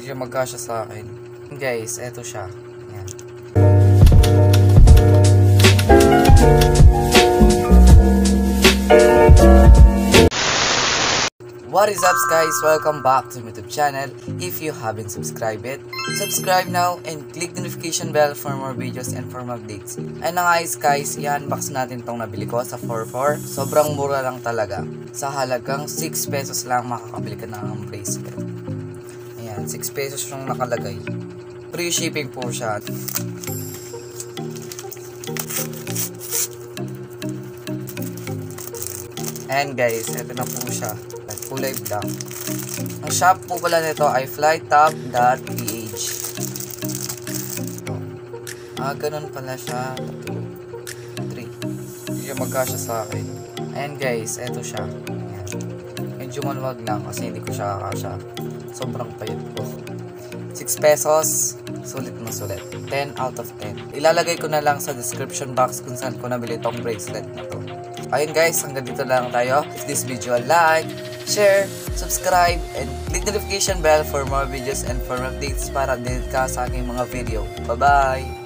Hindi siya magkasya sa akin. Guys, eto siya. Yan. What is up guys? Welcome back to my YouTube channel. If you haven't subscribed yet, subscribe now and click the notification bell for more videos and for more updates. Ayun na guys guys, i-unbox natin tong nabili ko sa 44. Sobrang mura lang talaga. Sa halagang 6 pesos lang makakabili ka ng bracelet. Ayan, 6 pesos yung nakalagay. Free shipping po siya. And guys, ito na po siya. Kulay black. Ang shop po pala nito ay flytop.ph Ah, ganun pala siya. 2, 3. Hindi magkasya sa akin. And guys, eto siya. Medyo maluwag lang kasi hindi ko siya kakasya. Sobrang payat ko. 6 pesos, sulit na sulit. 10 out of 10. Ilalagay ko na lang sa description box kung saan ko nabili tong bracelet na to. Ayun guys, hanggang dito lang tayo. If this video like, share, subscribe, and click notification bell for more videos and for updates para din ka sa aking mga video. Bye-bye!